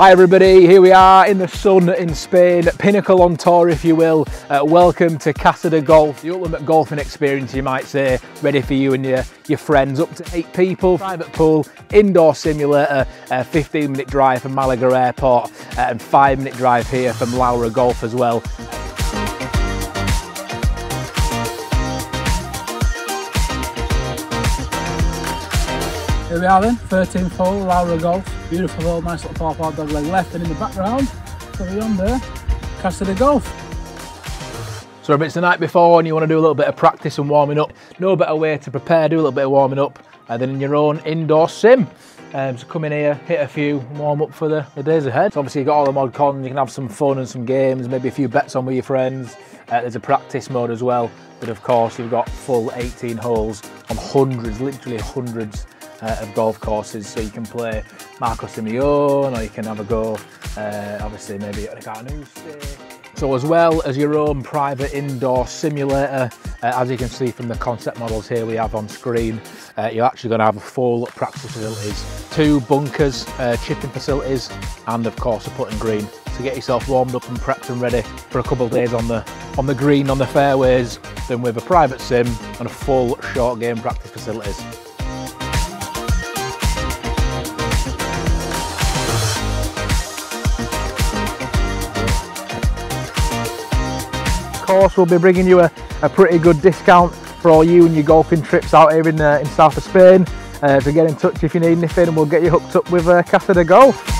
Hi everybody, here we are in the sun in Spain, pinnacle on tour if you will. Uh, welcome to Casa de Golf, the ultimate golfing experience you might say, ready for you and your, your friends. Up to eight people, private pool, indoor simulator, a 15 minute drive from Malaga Airport uh, and five minute drive here from Lauro Golf as well. Here we are then, 13th hole, Lauro Golf. Beautiful hole, nice little par par dog leg left and in the background, over yonder, Casa de Golf. So if it's the night before and you want to do a little bit of practice and warming up, no better way to prepare, do a little bit of warming up uh, than in your own indoor sim. Um, so come in here, hit a few, warm up for the, the days ahead. So obviously you've got all the mod cons, you can have some fun and some games, maybe a few bets on with your friends. Uh, there's a practice mode as well, but of course you've got full 18 holes on hundreds, literally hundreds uh, of golf courses so you can play Marco Simone or you can have a go uh, obviously maybe at a Carnoustie. So as well as your own private indoor simulator, uh, as you can see from the concept models here we have on screen, uh, you're actually going to have a full practice facilities, two bunkers, uh, chipping facilities and of course a putting green to get yourself warmed up and prepped and ready for a couple of days on the on the green, on the fairways, then with a private sim and a full short game practice facilities. Course we'll be bringing you a, a pretty good discount for all you and your golfing trips out here in, uh, in south of Spain. Uh, so get in touch if you need anything and we'll get you hooked up with uh, Casa de Golf.